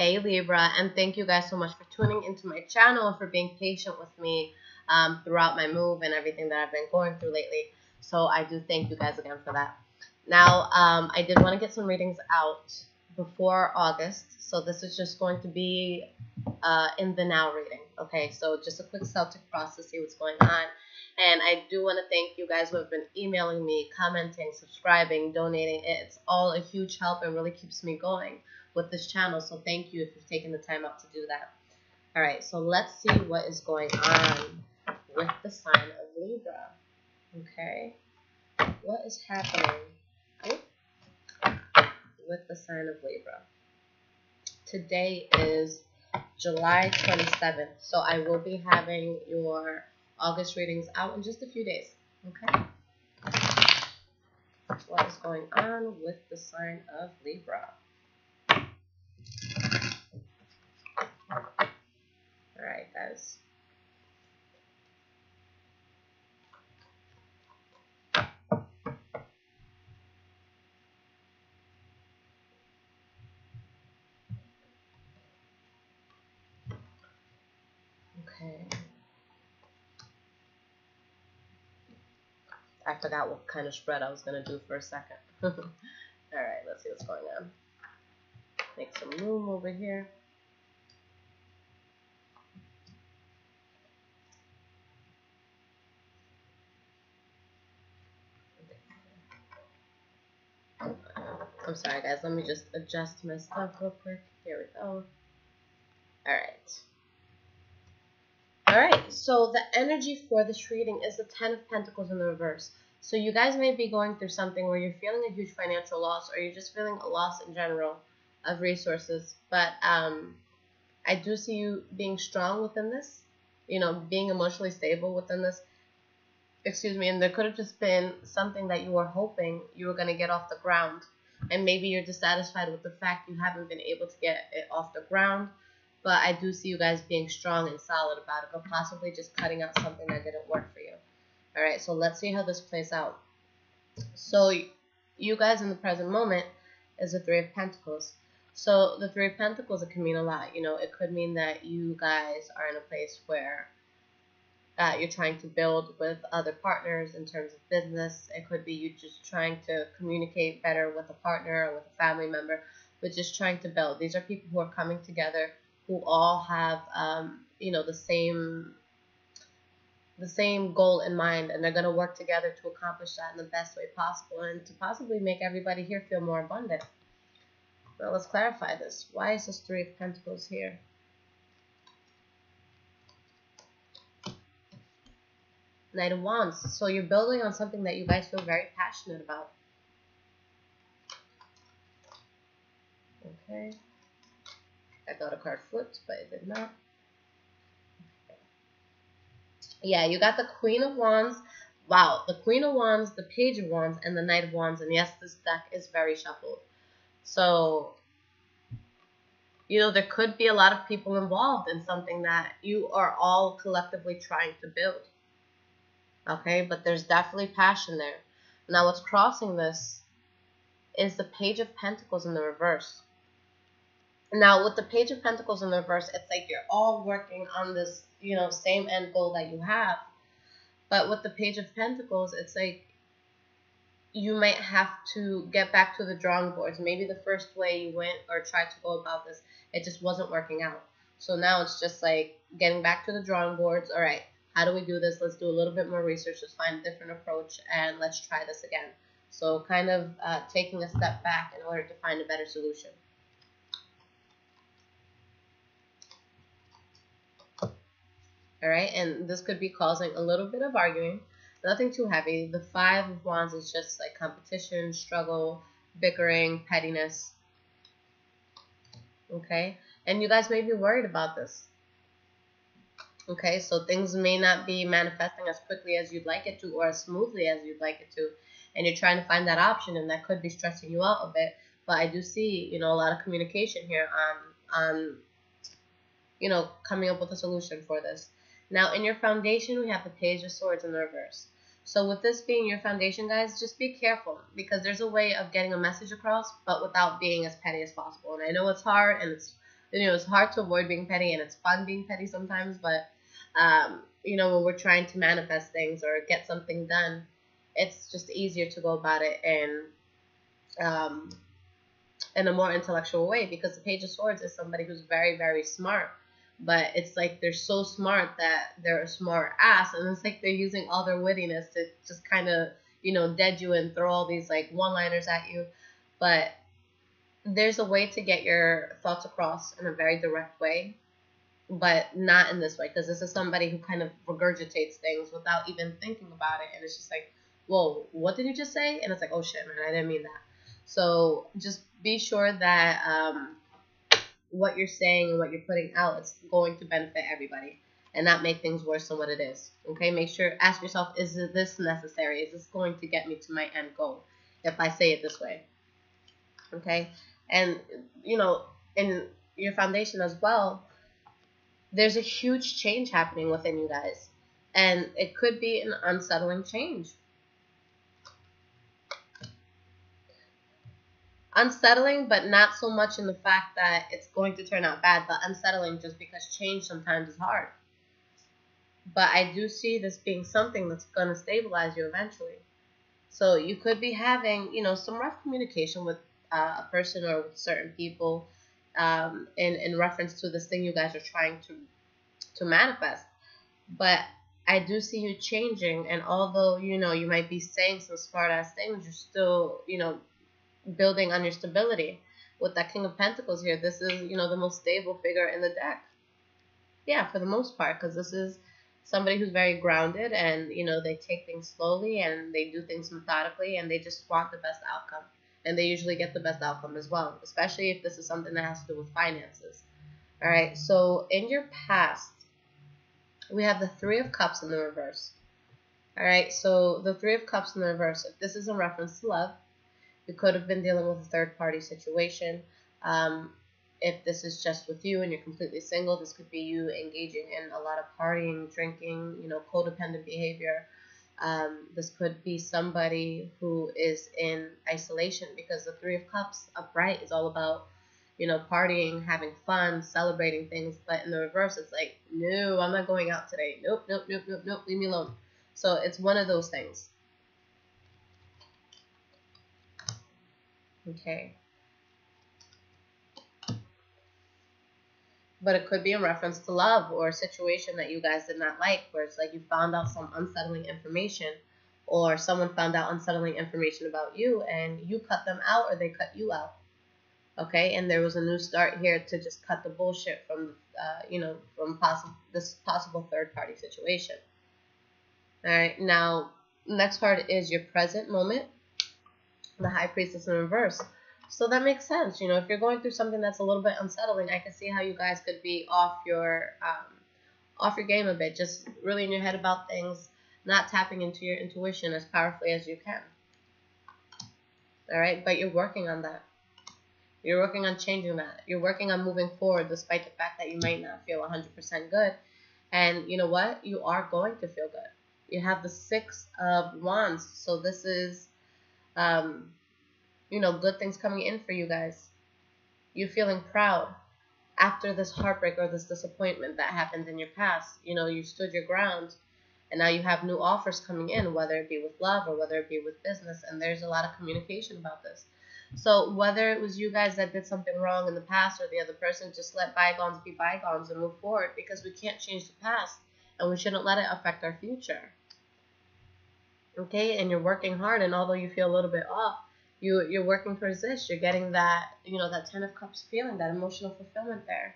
Hey Libra, and thank you guys so much for tuning into my channel for being patient with me um, throughout my move and everything that I've been going through lately. So I do thank you guys again for that. Now, um, I did want to get some readings out before August, so this is just going to be uh, in the now reading. Okay, so just a quick Celtic cross, see what's going on. And I do want to thank you guys who have been emailing me, commenting, subscribing, donating. It's all a huge help and really keeps me going with this channel. So thank you if you've taken the time out to do that. All right, so let's see what is going on with the sign of Libra. Okay, what is happening with the sign of Libra? Today is July 27th, so I will be having your August readings out in just a few days. Okay. What is going on with the sign of Libra? Okay. I forgot what kind of spread I was going to do for a second. Alright, let's see what's going on. Make some room over here. I'm sorry, guys. Let me just adjust my stuff real quick. Here we go. Alright. Alright, so the energy for this reading is the Ten of Pentacles in the reverse. So you guys may be going through something where you're feeling a huge financial loss or you're just feeling a loss in general of resources. But um, I do see you being strong within this, you know, being emotionally stable within this. Excuse me, and there could have just been something that you were hoping you were going to get off the ground. And maybe you're dissatisfied with the fact you haven't been able to get it off the ground. But I do see you guys being strong and solid about it, but possibly just cutting out something that didn't work for you. All right, so let's see how this plays out. So you guys in the present moment is the Three of Pentacles. So the Three of Pentacles, it can mean a lot. You know, it could mean that you guys are in a place where you're trying to build with other partners in terms of business. It could be you just trying to communicate better with a partner or with a family member, but just trying to build. These are people who are coming together who all have, um, you know, the same the same goal in mind and they're going to work together to accomplish that in the best way possible and to possibly make everybody here feel more abundant. Now let's clarify this. Why is this Three of Pentacles here? Knight of Wands. So you're building on something that you guys feel very passionate about. Okay. I thought a card flipped, but it did not. Yeah, you got the Queen of Wands. Wow, the Queen of Wands, the Page of Wands, and the Knight of Wands. And yes, this deck is very shuffled. So, you know, there could be a lot of people involved in something that you are all collectively trying to build. Okay, but there's definitely passion there. Now, what's crossing this is the Page of Pentacles in the reverse. Now, with the Page of Pentacles in the reverse, it's like you're all working on this, you know, same end goal that you have. But with the Page of Pentacles, it's like you might have to get back to the drawing boards. Maybe the first way you went or tried to go about this, it just wasn't working out. So now it's just like getting back to the drawing boards. All right, how do we do this? Let's do a little bit more research. Let's find a different approach and let's try this again. So kind of uh, taking a step back in order to find a better solution. all right? And this could be causing a little bit of arguing, nothing too heavy. The Five of Wands is just like competition, struggle, bickering, pettiness, okay? And you guys may be worried about this, okay? So things may not be manifesting as quickly as you'd like it to or as smoothly as you'd like it to, and you're trying to find that option, and that could be stressing you out a bit. But I do see, you know, a lot of communication here on, on, you know, coming up with a solution for this. Now in your foundation, we have the Page of Swords in the reverse. So with this being your foundation, guys, just be careful because there's a way of getting a message across, but without being as petty as possible. And I know it's hard and it's you know, it's hard to avoid being petty and it's fun being petty sometimes, but um, you know, when we're trying to manifest things or get something done, it's just easier to go about it in um, in a more intellectual way because the Page of Swords is somebody who's very, very smart. But it's like they're so smart that they're a smart ass, and it's like they're using all their wittiness to just kind of, you know, dead you and throw all these like one liners at you. But there's a way to get your thoughts across in a very direct way, but not in this way because this is somebody who kind of regurgitates things without even thinking about it, and it's just like, whoa, what did you just say? And it's like, oh shit, man, I didn't mean that. So just be sure that um, what you're saying and what you're putting out is going to benefit everybody and not make things worse than what it is. Okay, make sure ask yourself, is this necessary? Is this going to get me to my end goal? If I say it this way. Okay, and you know, in your foundation as well, there's a huge change happening within you guys, and it could be an unsettling change. unsettling, but not so much in the fact that it's going to turn out bad, but unsettling just because change sometimes is hard. But I do see this being something that's going to stabilize you eventually. So you could be having, you know, some rough communication with uh, a person or with certain people um, in in reference to this thing you guys are trying to to manifest. But I do see you changing, and although you know you might be saying some smart ass things, you're still, you know, building on your stability. With that King of Pentacles here, this is, you know, the most stable figure in the deck. Yeah, for the most part, because this is somebody who's very grounded and, you know, they take things slowly and they do things methodically and they just want the best outcome. And they usually get the best outcome as well, especially if this is something that has to do with finances. All right, so in your past, we have the Three of Cups in the reverse. All right, so the Three of Cups in the reverse, if this is in reference to love, you could have been dealing with a third party situation. Um, if this is just with you and you're completely single, this could be you engaging in a lot of partying, drinking, you know, codependent behavior. Um, this could be somebody who is in isolation because the Three of Cups upright is all about, you know, partying, having fun, celebrating things. But in the reverse, it's like, no, I'm not going out today. Nope, nope, nope, nope, nope, leave me alone. So it's one of those things. Okay. But it could be in reference to love or a situation that you guys did not like, where it's like you found out some unsettling information, or someone found out unsettling information about you and you cut them out or they cut you out. Okay, and there was a new start here to just cut the bullshit from, uh, you know, from possible this possible third party situation. All right, now next card is your present moment the high priestess in reverse. So that makes sense. You know, if you're going through something that's a little bit unsettling, I can see how you guys could be off your um, off your game a bit, just really in your head about things, not tapping into your intuition as powerfully as you can. All right, but you're working on that. You're working on changing that. You're working on moving forward despite the fact that you might not feel 100% good. And you know what? You are going to feel good. You have the Six of Wands. So this is um, you know, good things coming in for you guys. You feeling proud after this heartbreak or this disappointment that happened in your past. You know, you stood your ground and now you have new offers coming in, whether it be with love or whether it be with business. And there's a lot of communication about this. So whether it was you guys that did something wrong in the past or the other person, just let bygones be bygones and move forward because we can't change the past and we shouldn't let it affect our future okay and you're working hard and although you feel a little bit off you you're working towards this you're getting that you know that ten of cups feeling that emotional fulfillment there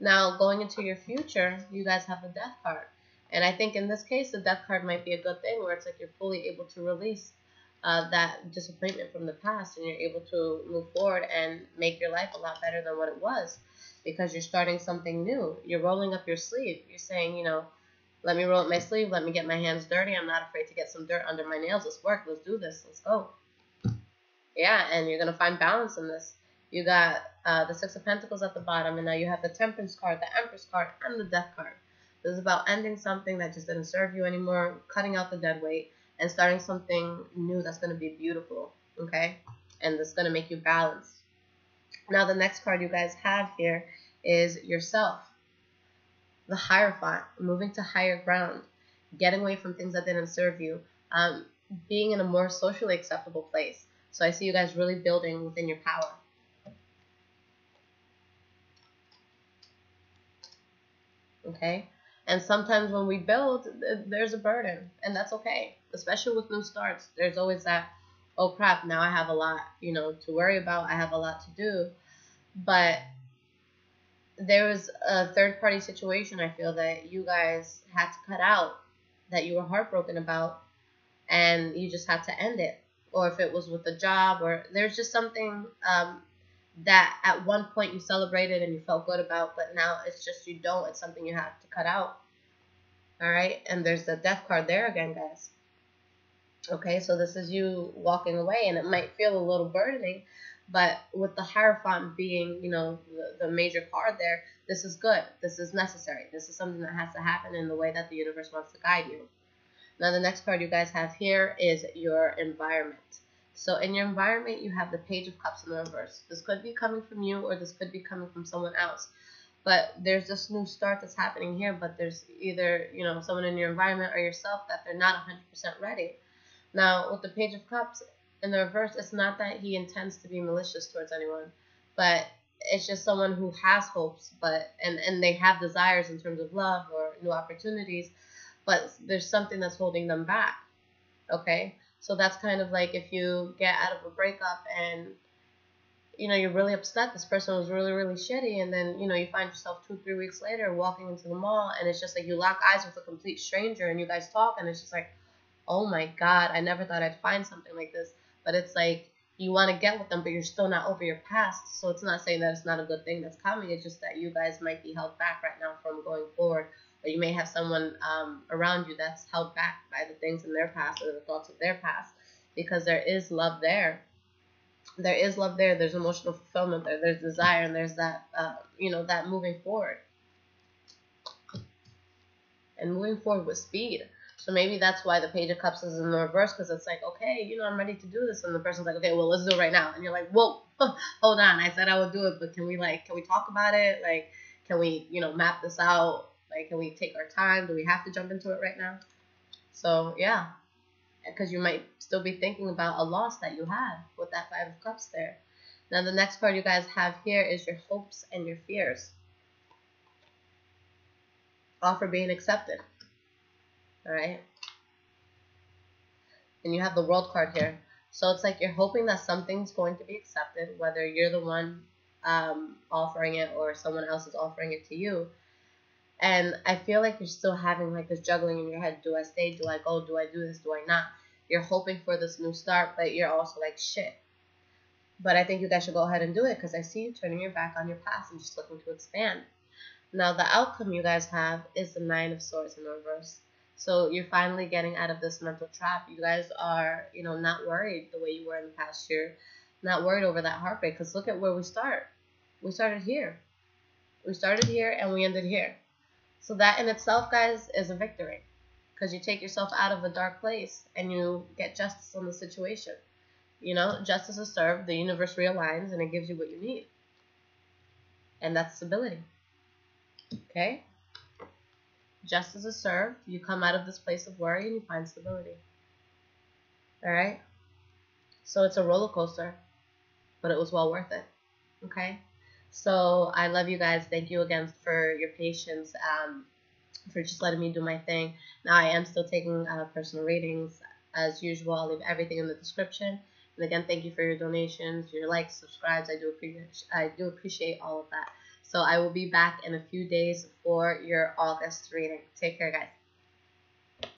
now going into your future you guys have the death card and i think in this case the death card might be a good thing where it's like you're fully able to release uh, that disappointment from the past and you're able to move forward and make your life a lot better than what it was because you're starting something new you're rolling up your sleeve you're saying you know let me roll up my sleeve. Let me get my hands dirty. I'm not afraid to get some dirt under my nails. Let's work. Let's do this. Let's go. Yeah, and you're going to find balance in this. You got uh, the Six of Pentacles at the bottom, and now you have the Temperance card, the Empress card, and the Death card. This is about ending something that just didn't serve you anymore, cutting out the dead weight, and starting something new that's going to be beautiful, okay? And that's going to make you balanced. Now, the next card you guys have here is yourself. The Hierophant, moving to higher ground, getting away from things that didn't serve you, um, being in a more socially acceptable place. So I see you guys really building within your power. Okay? And sometimes when we build, there's a burden, and that's okay. Especially with new starts, there's always that, oh crap, now I have a lot, you know, to worry about. I have a lot to do. But there was a third party situation I feel that you guys had to cut out that you were heartbroken about and you just had to end it. Or if it was with a job or there's just something um, that at one point you celebrated and you felt good about, but now it's just you don't. It's something you have to cut out. All right. And there's the death card there again, guys. Okay. So this is you walking away and it might feel a little burdening, but with the Hierophant being, you know, the, the major card there, this is good. This is necessary. This is something that has to happen in the way that the universe wants to guide you. Now, the next card you guys have here is your environment. So in your environment, you have the Page of Cups in the reverse. This could be coming from you or this could be coming from someone else. But there's this new start that's happening here, but there's either, you know, someone in your environment or yourself that they're not 100% ready. Now, with the Page of Cups in the reverse, it's not that he intends to be malicious towards anyone, but it's just someone who has hopes, but and and they have desires in terms of love or new opportunities, but there's something that's holding them back. Okay? So that's kind of like if you get out of a breakup and you know you're really upset this person was really really shitty and then you know you find yourself two three weeks later walking into the mall and it's just like you lock eyes with a complete stranger and you guys talk and it's just like oh my god i never thought i'd find something like this but it's like you want to get with them but you're still not over your past so it's not saying that it's not a good thing that's coming it's just that you guys might be held back right now from going forward or you may have someone um, around you that's held back by the things in their past or the thoughts of their past because there is love there. There is love there. There's emotional fulfillment there. There's desire and there's that uh, you know that moving forward. And moving forward with speed. So maybe that's why the page of cups is in the reverse because it's like okay you know i'm ready to do this. And the person's like okay well let's do it right now. And you're like whoa hold on. I said i would do it but can we like can we talk about it? Like can we you know map this out like, can we take our time? Do we have to jump into it right now? So, yeah. Because you might still be thinking about a loss that you had with that Five of Cups there. Now, the next card you guys have here is your hopes and your fears. Offer being accepted. Alright? And you have the World card here. So it's like you're hoping that something's going to be accepted, whether you're the one um, offering it or someone else is offering it to you. And I feel like you're still having like this juggling in your head. Do I stay? Do I go? Do I do this? Do I not? You're hoping for this new start, but you're also like, shit. But I think you guys should go ahead and do it because I see you turning your back on your past and just looking to expand. Now, the outcome you guys have is the Nine of Swords in reverse. So you're finally getting out of this mental trap. You guys are, you know, not worried the way you were in the past year. Not worried over that heartbreak because look at where we start. We started here. We started here and we ended here. So that in itself, guys, is a victory because you take yourself out of a dark place and you get justice on the situation. You know, justice is served, the universe realigns, and it gives you what you need. And that's stability. Okay? Justice is served, you come out of this place of worry and you find stability. Alright? So it's a roller coaster, but it was well worth it. Okay? So I love you guys. Thank you again for your patience, um, for just letting me do my thing. Now I am still taking uh, personal readings as usual. I'll leave everything in the description. And again, thank you for your donations, your likes, subscribes. I do appreciate I do appreciate all of that. So I will be back in a few days for your August reading. Take care, guys.